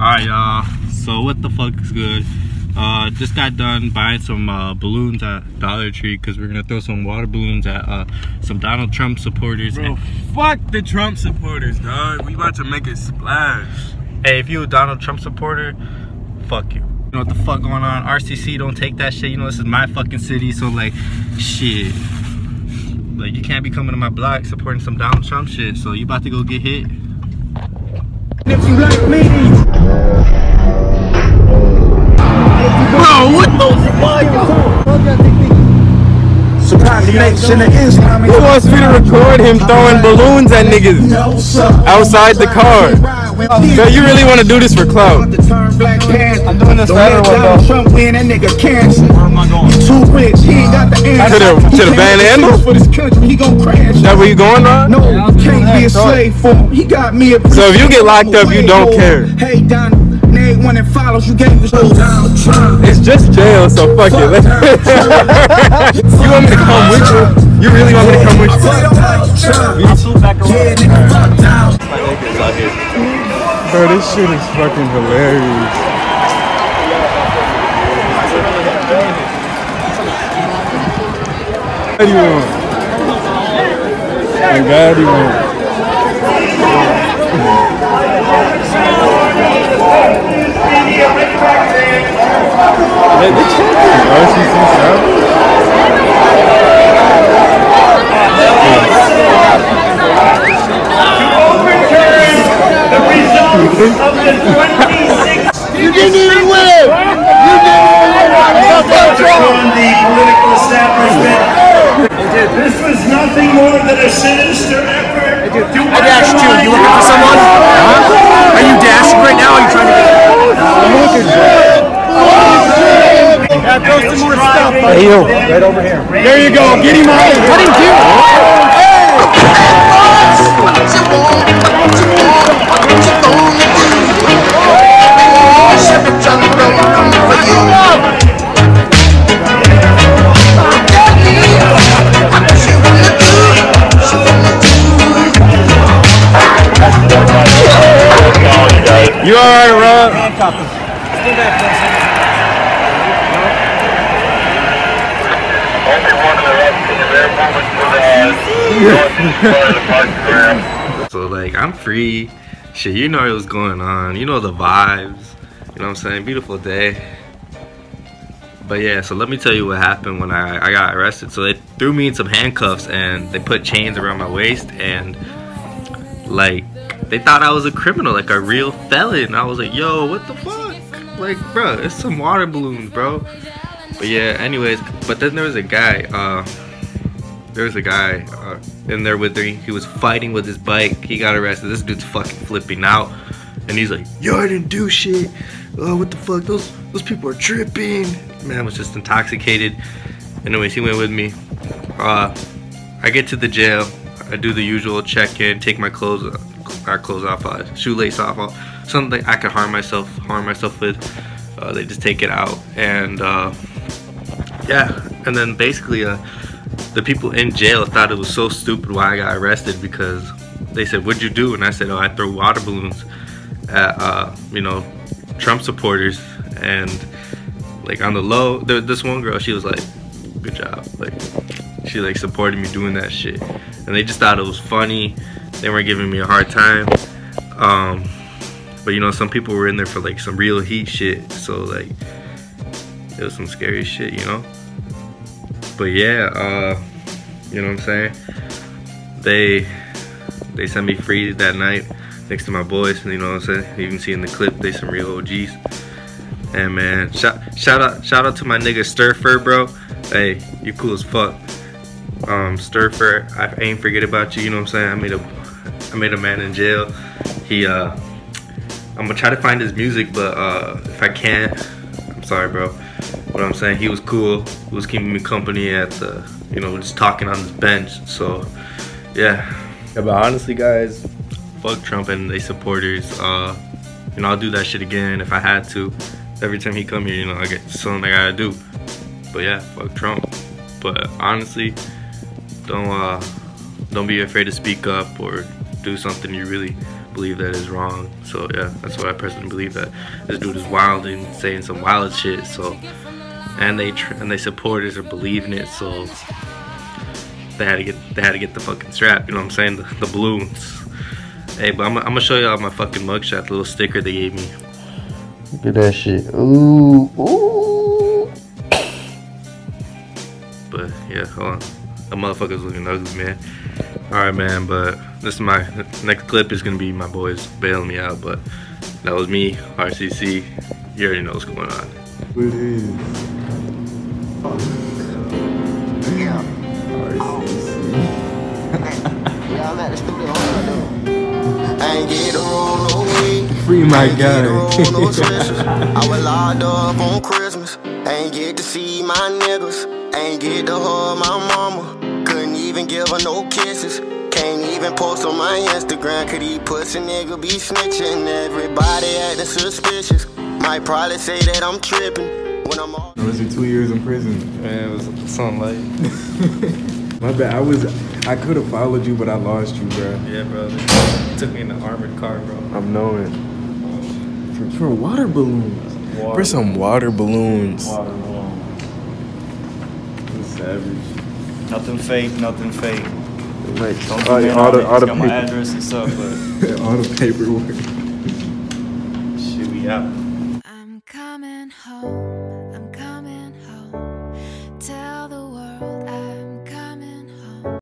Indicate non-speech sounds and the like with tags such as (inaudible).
Alright, y'all. So what the fuck is good? Uh, just got done buying some uh, balloons at Dollar Tree because we're gonna throw some water balloons at uh, some Donald Trump supporters. Bro, fuck the Trump supporters, dog. We about to make it splash. Hey, if you a Donald Trump supporter, fuck you. You know what the fuck going on? RCC don't take that shit. You know this is my fucking city, so like, shit. Like you can't be coming to my block supporting some Donald Trump shit. So you about to go get hit. If you like me, Bro, what the fuck? surprise the of Islam. Who wants me to record him throwing balloons at niggas outside the car? So you really want to do this for clout? I'm doing this for everyone, though. Trump win, that nigga cancer. Where am I going? Too rich, he ain't got the answer. To the- Van Andel? For this country, he gon' crash. Is that where you going, Ron? No, can't be a slave for him. He got me a So if you get locked up, you don't care. Hey, Don, one that follows. You gave us It's just jail, so fuck it. (laughs) you want me to come with you? You really want me to come with you? Yeah, nigga, fuck Donald. Bro, this shit is fucking hilarious. What do you want? You? You didn't even win. You didn't even win! from the political establishment. This was nothing more than a sinister effort to I dashed too. You looking for someone? Are you dashing right now? Or are you trying to get? throw some more stuff. Hey, you. Right over here. There you go. Get him out. Let him do You alright, Rob? (laughs) So like I'm free. Shit, you know what's going on. You know the vibes. You know what I'm saying? Beautiful day. But yeah, so let me tell you what happened when I, I got arrested. So they threw me in some handcuffs and they put chains around my waist and like they thought I was a criminal, like a real felon. I was like, yo, what the fuck? Like, bro, it's some water balloons, bro. But yeah, anyways, but then there was a guy, uh, there was a guy uh, in there with me. He was fighting with his bike. He got arrested. This dude's fucking flipping out, and he's like, "Yo, I didn't do shit. Oh, what the fuck? Those those people are tripping." Man was just intoxicated. Anyways, he went with me. Uh, I get to the jail. I do the usual check-in, take my clothes, our clothes off, uh, shoelace off, something I could harm myself, harm myself with. Uh, they just take it out, and uh, yeah, and then basically, uh, the people in jail thought it was so stupid why I got arrested because they said, "What'd you do?" And I said, "Oh, I throw water balloons at uh, you know Trump supporters." And like on the low, there, this one girl, she was like, "Good job!" Like she like supported me doing that shit, and they just thought it was funny. They weren't giving me a hard time. Um, but you know, some people were in there for like some real heat shit, so like it was some scary shit, you know. But yeah, uh, you know what I'm saying? They they sent me free that night next to my boys, and you know what I'm saying? You can see in the clip they some real OGs. And man, shout shout out shout out to my nigga Stirfer, bro. Hey, you cool as fuck. Um, Sturfer, I ain't forget about you. You know what I'm saying? I made a I made a man in jail. He uh, I'm gonna try to find his music, but uh, if I can't, I'm sorry, bro. What I'm saying, he was cool. He was keeping me company at the, you know, just talking on this bench. So, yeah. Yeah, but honestly, guys, fuck Trump and they supporters. Uh, you know, I'll do that shit again if I had to. Every time he come here, you know, I get something I gotta do. But yeah, fuck Trump. But honestly, don't uh, don't be afraid to speak up or do something you really believe that is wrong. So yeah, that's what I personally believe that this dude is wilding, saying some wild shit. So and they tr- and they supporters are believing it. So they had to get they had to get the fucking strap. You know what I'm saying? The, the balloons. Hey, but I'm, I'm gonna show y'all my fucking mugshot, the little sticker they gave me. Look at that shit. Ooh, ooh. But yeah, hold on. The motherfucker's looking ugly, man. Alright, man, but this is my next clip is gonna be my boys bailing me out, but that was me, RCC. You already know what's going on. (laughs) It is. Yeah, I'm at the studio. I ain't get to roll no weed. Free my Ain't guy. roll no switches. I was locked up on Christmas. Ain't get to see my niggas. Ain't get to hug my mama. Couldn't even give her no kisses. Can't even post on my Instagram. Could he pussy nigga be snitching? Everybody acting suspicious. Might probably say that I'm tripping. When I'm all Was it two years in prison? Man, it was something like (laughs) My bad. I was. I could have followed you, but I lost you, bro. Yeah, bro. They took me in the armored car, bro. I'm knowing. For, for water balloons. For some water balloons. Savage. Nothing fake, nothing fake. Like, Don't all, zoom all the, me. all the got my address and stuff, but (laughs) all the paperwork. shit, we out.